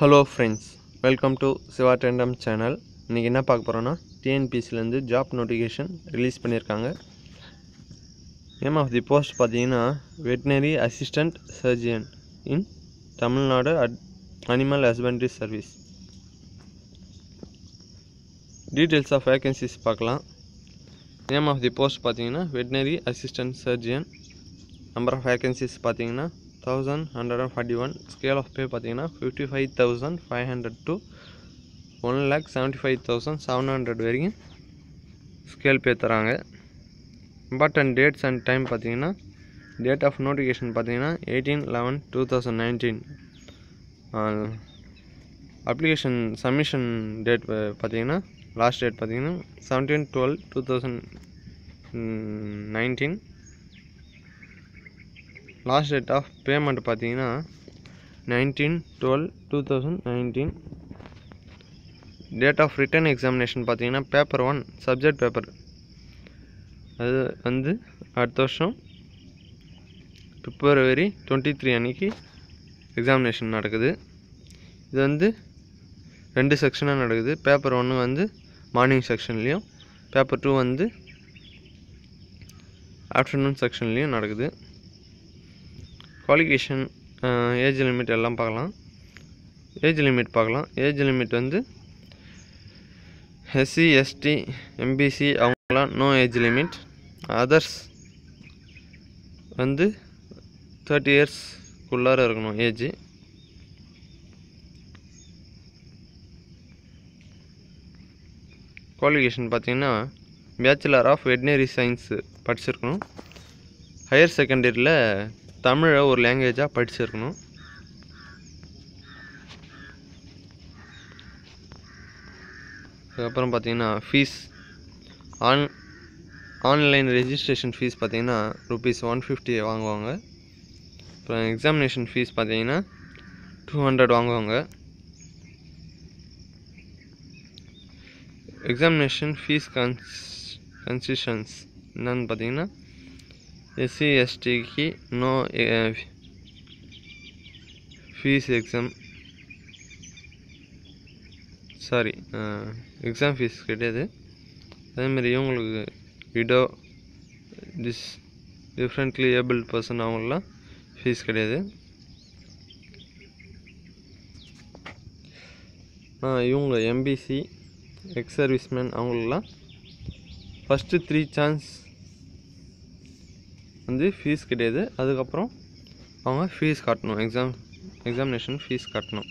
Hello friends welcome to Siva tandem channel இன்றைக்கி என்ன பார்க்க போகிறோன்னா டிஎன்பிசிலேருந்து ஜாப் நோட்டிஃபிகேஷன் ரிலீஸ் பண்ணியிருக்காங்க. நேம் ஆஃப் தி போஸ்ட் பார்த்தீங்கன்னா veterinary assistant surgeon in Tamil Nadu at animal husbandry service details of vacancies பார்க்கலாம். Name of the post பார்த்தீங்கன்னா veterinary assistant surgeon number of vacancies பார்த்தீங்கன்னா thousand hundred and forty one scale of pay பார்த்தீங்கன்னா fifty five thousand five hundred to one lakh seventy five thousand seven hundred வரைக்கும் scale பே தராங்க important dates and time பார்த்தீங்கன்னா date of notification பார்த்தீங்கன்னா eighteen eleven two thousand nineteen application submission date பார்த்தீங்கன்னா last date பார்த்தீங்கன்னா seventeen twelve two thousand nineteen last date of payment பார்த்தீங்கன்னா nineteen twelve two thousand nineteen date of written examination பார்த்தீங்கன்னா paper one subject paper அது வந்து அடுத்த வருஷம் பிப்ரவரி twenty three அன்னைக்கு examination நடக்குது. இது வந்து ரெண்டு செக்ஷனாக நடக்குது. பேப்பர் ஒன்று வந்து மார்னிங் செக்ஷன்லேயும் பேப்பர் டூ வந்து ஆஃப்டர்நூன் செக்ஷன்லேயும் நடக்குது. குவாலிஃபிகேஷன் ஏஜ் லிமிட் எல்லாம் பார்க்கலாம். ஏஜ் லிமிட் பார்க்கலாம். ஏஜ் லிமிட் வந்து எஸ்சி எஸ்டி எம்பிசி அவங்களாம் நோ ஏஜ் லிமிட் அதர்ஸ் வந்து தேர்ட்டி இயர்ஸ்க்குள்ளார இருக்கணும் ஏஜ் குவாலிஃபிகேஷன் பார்த்திங்கன்னா பேச்சுலர் ஆஃப் வெட்னரி சயின்ஸு படிச்சிருக்கணும். ஹையர் செகண்டரியில் தமிழை ஒரு லாங்குவேஜாக படிச்சிருக்கணும். அதுக்கப்புறம் பார்த்தீங்கன்னா fees on online registration fees பார்த்தீங்கன்னா ருபீஸ் ஒன் ஃபிஃப்டி வாங்குவாங்க. அப்புறம் எக்ஸாமினேஷன் ஃபீஸ் பார்த்தீங்கன்னா டூ ஹண்ட்ரட் வாங்குவாங்க. எக்ஸாமினேஷன் ஃபீஸ் கன்ஸ் கன்சிஷன்ஸ் என்னன்னு பார்த்தீங்கன்னா எஸ்சி எஸ்டிக்கு no fees exam sorry exam fees கிடையாது. அதேமாரி இவங்களுக்கு widow dis differently able person அவங்களாம் ஃபீஸ் கிடையாது. இவங்க எம்பிசி எக்ஸ் சர்வீஸ்மேன் அவங்களெலாம் ஃபஸ்ட்டு த்ரீ சான்ஸ் வந்து ஃபீஸ் கிடையாது. அதுக்கப்புறம் அவங்க ஃபீஸ் கட்டணும். எக்ஸாம் எக்ஸாமினேஷன் ஃபீஸ் கட்டணும்.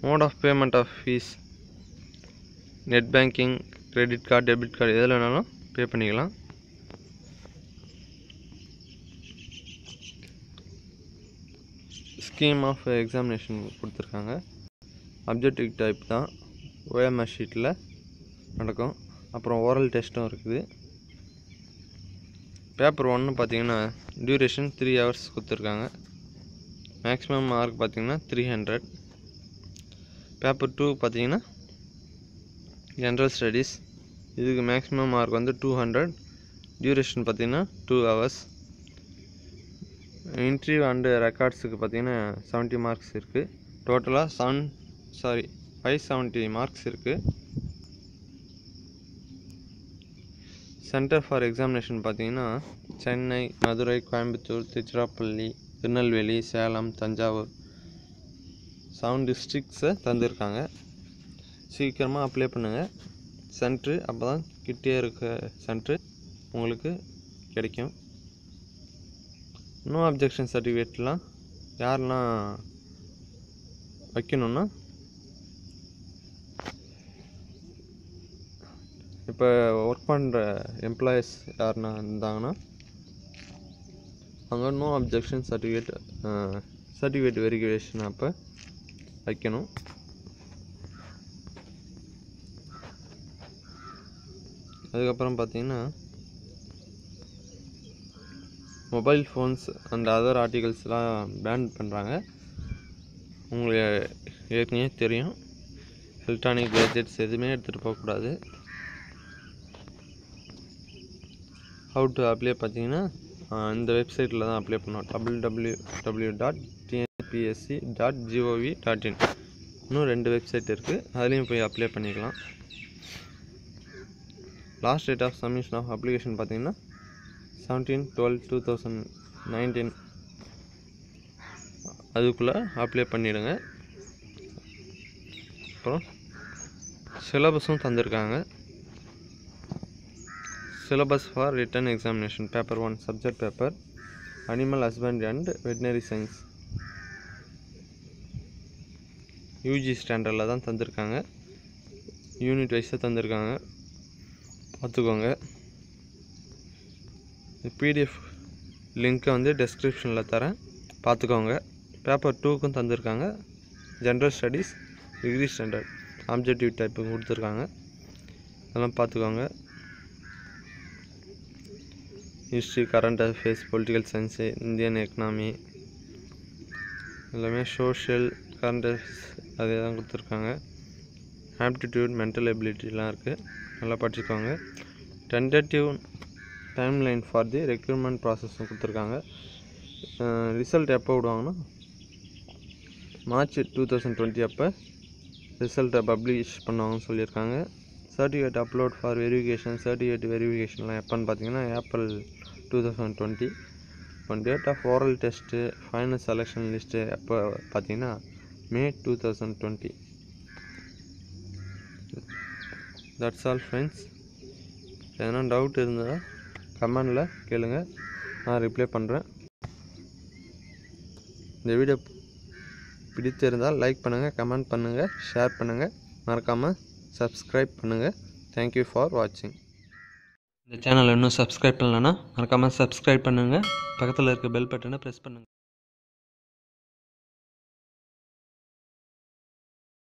Mode of payment of fees net banking credit card debit card எதில் வேணாலும் பே பண்ணிக்கலாம். ஸ்கீம் ஆஃப் எக்ஸாமினேஷன் கொடுத்துருக்காங்க. அப்ஜெக்டிவ் டைப் தான். ஓஎம்எஸ் ஷீட்டில் நடக்கும். அப்புறம் ஓரல் டெஸ்ட்டும் இருக்குது. பேப்பர் ஒன்று பார்த்தீங்கன்னா டியூரேஷன் த்ரீ ஹவர்ஸ் கொடுத்துருக்காங்க. மேக்ஸிமம் மார்க் பார்த்தீங்கன்னா த்ரீ ஹண்ட்ரட் பேப்பர் டூ பார்த்தீங்கன்னா ஜென்ரல் ஸ்டடீஸ் இதுக்கு மேக்ஸிமம் மார்க் வந்து டூ ஹண்ட்ரட் டியூரேஷன் பார்த்திங்கன்னா டூ ஹவர்ஸ் இன்ட்ரிவ் அண்டு ரெக்கார்ட்ஸுக்கு பார்த்தீங்கன்னா செவன்ட்டி மார்க்ஸ் இருக்குது டோட்டலாக seven sorry five seventy marks இருக்குது சென்டர் ஃபார் எக்ஸாமினேஷன் பார்த்தீங்கன்னா சென்னை மதுரை கோயம்புத்தூர் திருச்சிராப்பள்ளி திருநெல்வேலி சேலம் தஞ்சாவூர் செவன் டிஸ்ட்ரிக்ஸை தந்திருக்காங்க. சீக்கிரமாக அப்ளை பண்ணுங்கள் சென்ட்ரு அப்போ தான் கிட்டே இருக்க சென்ட்ரு உங்களுக்கு கிடைக்கும். நோ அப்ஜெக்ஷன் சர்டிஃபிகேட்லாம் யாரெல்லாம் வைக்கணுன்னா இப்போ ஒர்க் பண்ணுற எம்ப்ளாயீஸ் யாருன்னா இருந்தாங்கன்னா அங்கே no objection certificate certificate verification அப்போ வைக்கணும். அதுக்கப்புறம் பார்த்தீங்கன்னா மொபைல் ஃபோன்ஸ் அண்ட் அதர் ஆர்டிகல்ஸ்லாம் பேன் பண்ணுறாங்க உங்களுக்கு ஏற்கனவே தெரியும். எலக்ட்ரானிக் கேஜெட்ஸ் எதுவுமே எடுத்துகிட்டு போகக்கூடாது. ஹவு டு அப்ளை பார்த்தீங்கன்னா இந்த வெப்சைட்டில் தான் அப்ளை பண்ணோம் double W W dot TNPSC dot GOV dot in இன்னும் ரெண்டு வெப்சைட் இருக்குது அதுலேயும் போய் அப்ளை பண்ணிக்கலாம். Last date of submission of application பார்த்தீங்கன்னா seventeen twelve two thousand nineteen அதுக்குள்ளே அப்ளை பண்ணிவிடுங்க அப்புறம் சிலபஸும் தந்திருக்காங்க. Syllabus for written examination paper one subject paper animal husband and veterinary science UG ஸ்டாண்டர்டில் தான் தந்திருக்காங்க. யூனிட் வைஸாக தந்திருக்காங்க. பார்த்துக்கோங்க. பிடிஎஃப் லிங்க்கை வந்து டெஸ்கிரிப்ஷனில் தரேன். பார்த்துக்கோங்க. பேப்பர் டூக்கும் தந்திருக்காங்க. General studies degree standard objective type கொடுத்துருக்காங்க. அதெல்லாம் பார்த்துக்கோங்க. History current affairs political science Indian economy எல்லாமே சோஷியல் கரண்ட் அஃபேர்ஸ் அதே தான் கொடுத்துருக்காங்க. ஆப்டிடியூட் மென்டல் எபிலிட்டிலாம் இருக்குது நல்லா படிச்சுக்கோங்க. Tentative time line for the recruitment ப்ராசஸும் கொடுத்துருக்காங்க. ரிசல்ட் எப்போ விடுவாங்கன்னா மார்ச் டூ தௌசண்ட் டுவெண்ட்டி அப்போ ரிசல்ட்டை பப்ளிஷ் பண்ணுவாங்கன்னு சொல்லியிருக்காங்க. Certificate upload for verification certificate வெரிஃபிகேஷன்லாம் எப்போன்னு பார்த்தீங்கன்னா April two thousand twenty one date of oral test final selection list எப்போ பார்த்தீங்கன்னா May two thousand twenty that's all friends எதனா டவுட் இருந்தால் கமெண்டில் கேளுங்க. நான் ரிப்ளை பண்ணுறேன் இந்த வீடியோ பிடித்திருந்தால் லைக் பண்ணுங்கள் கமெண்ட் பண்ணுங்கள் ஷேர் பண்ணுங்கள் மறக்காமல் சப்ஸ்கிரைப் பண்ணுங்கள் தேங்க்யூ ஃபார் வாட்சிங் இந்த சேனல் இன்னும் சப்ஸ்கிரைப் பண்ணலன்னா மறக்காமல் சப்ஸ்கிரைப் பண்ணுங்கள் பக்கத்தில் இருக்க பெல் பட்டனை ப்ரெஸ் பண்ணுங்கள்